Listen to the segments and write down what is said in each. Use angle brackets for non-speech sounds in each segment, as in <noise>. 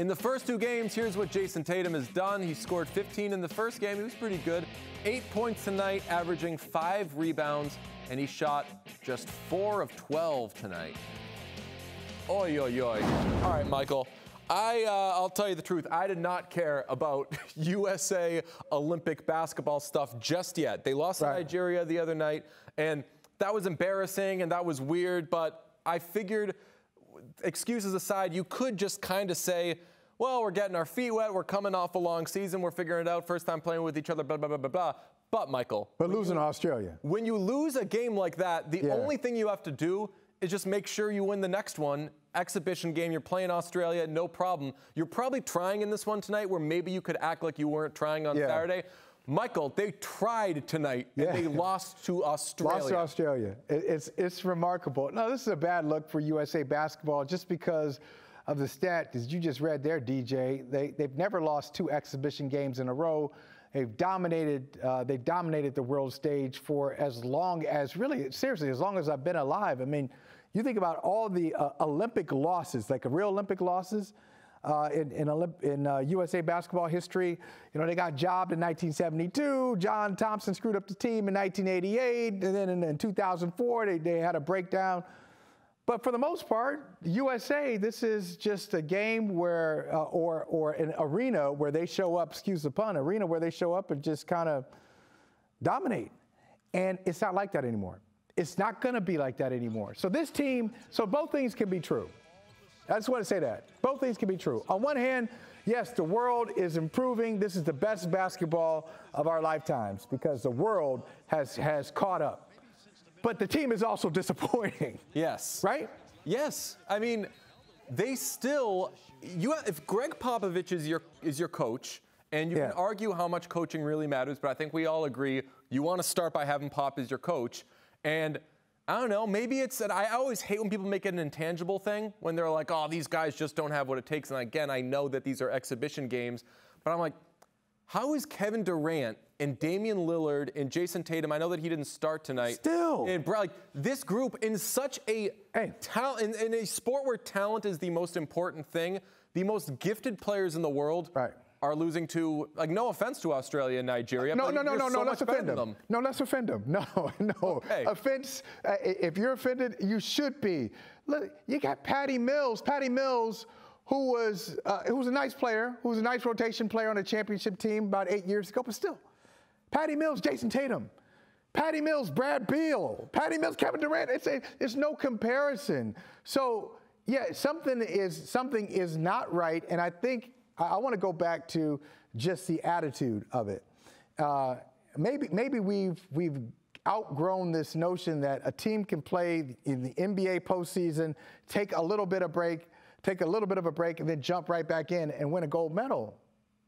In the first two games, here's what Jayson Tatum has done. He scored 15 in the first game. He was pretty good. Eight points tonight, averaging five rebounds, and he shot just four of 12 tonight. Oi, oi, oi. All right, Michael. I, uh, I'll tell you the truth. I did not care about <laughs> USA Olympic basketball stuff just yet. They lost right. to Nigeria the other night, and that was embarrassing and that was weird. But I figured excuses aside, you could just kind of say, well, we're getting our feet wet. We're coming off a long season. We're figuring it out. First time playing with each other, blah, blah, blah, blah, blah. But, Michael. But losing you, Australia. When you lose a game like that, the yeah. only thing you have to do is just make sure you win the next one. Exhibition game, you're playing Australia, no problem. You're probably trying in this one tonight where maybe you could act like you weren't trying on yeah. Saturday. Michael, they tried tonight yeah. and they lost to Australia. Lost to Australia. it's, it's remarkable. No, this is a bad look for USA basketball just because of the stat as you just read there, DJ. They, they've never lost two exhibition games in a row. They've dominated. Uh, they dominated the world stage for as long as, really, seriously, as long as I've been alive. I mean, you think about all the uh, Olympic losses, like real Olympic losses uh, in, in, Olymp- in uh, USA basketball history. You know, they got jobbed in 1972. John Thompson screwed up the team in 1988. And then in, in 2004, they, they had a breakdown. But for the most part, USA, this is just a game where, uh, or, or an arena where they show up, excuse the pun, arena where they show up and just kind of dominate. And it's not like that anymore. It's not going to be like that anymore. So this team, so both things can be true. I just want to say that. Both things can be true. On one hand, yes, the world is improving. This is the best basketball of our lifetimes because the world has, has caught up. But the team is also <laughs> disappointing. Yes. Right? Yes. I mean, they still you have, if Gregg Popovich is your is your coach, and you yeah. can argue how much coaching really matters, but I think we all agree you want to start by having Pop as your coach. And I don't know. Maybe it's that I always hate when people make it an intangible thing when they're like, oh, these guys just don't have what it takes. And again, I know that these are exhibition games, but I'm like, how is Kevin Durant and Damian Lillard and Jayson Tatum? I know that he didn't start tonight. Still, and like this group in such a hey. talent in, in a sport where talent is the most important thing, the most gifted players in the world. Right are losing to, like, no offense to Australia and Nigeria. No, no, no, no, so no. Let's offend them. them. No, let's offend them. <laughs> No, no. Okay. Offense. Uh, if you're offended, you should be. Look, you got Patty Mills. Patty Mills, who was uh, who was a nice player, who was a nice rotation player on a championship team about eight years ago, but still, Patty Mills, Jayson Tatum. Patty Mills, Brad Beal, Patty Mills, Kevin Durant. It's a, it's no comparison. So yeah, something is something is not right, and I think I, I want to go back to just the attitude of it. Uh, maybe maybe we've we've outgrown this notion that a team can play in the NBA postseason, take a little bit of break, take a little bit of a break, and then jump right back in and win a gold medal.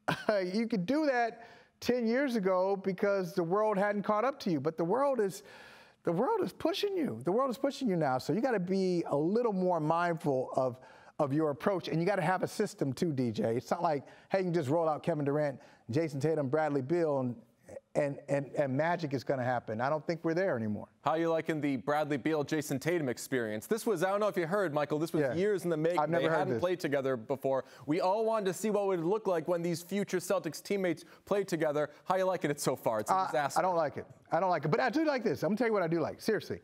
<laughs> you could do that 10 years ago because the world hadn't caught up to you, but the world is the world is pushing you. The world is pushing you now, so you got to be a little more mindful of of your approach. And you got to have a system too, DJ. It's not like, hey, you can just roll out Kevin Durant, Jayson Tatum, Bradley Beal, and and, and, and magic is going to happen. I don't think we're there anymore. How are you liking the Bradley Beal, Jayson Tatum experience? This was, I don't know if you heard, Michael, this was yeah. years in the making. I've never they heard hadn't this. played together before. We all wanted to see what it would look like when these future Celtics teammates played together. How are you liking it so far? It's a uh, disaster. I don't like it. I don't like it. But I do like this. I'm going to tell you what I do like. Seriously.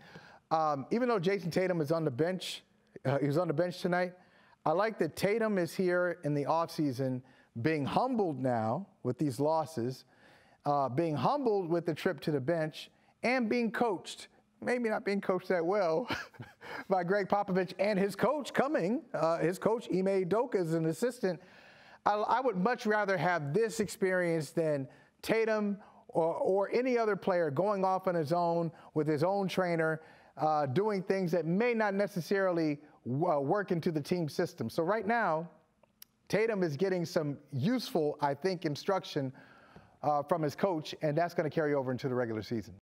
Um, even though Jayson Tatum is on the bench, uh, he was on the bench tonight, I like that Tatum is here in the offseason being humbled now with these losses, uh, being humbled with the trip to the bench, and being coached. Maybe not being coached that well <laughs> by Gregg Popovich and his coach coming. Uh, his coach, Ime Udoka, is an assistant. I, I, would much rather have this experience than Tatum or, or, any other player going off on his own with his own trainer, uh, doing things that may not necessarily uh, work into the team system. So right now, Tatum is getting some useful, I think, instruction uh, from his coach, and that's going to carry over into the regular season.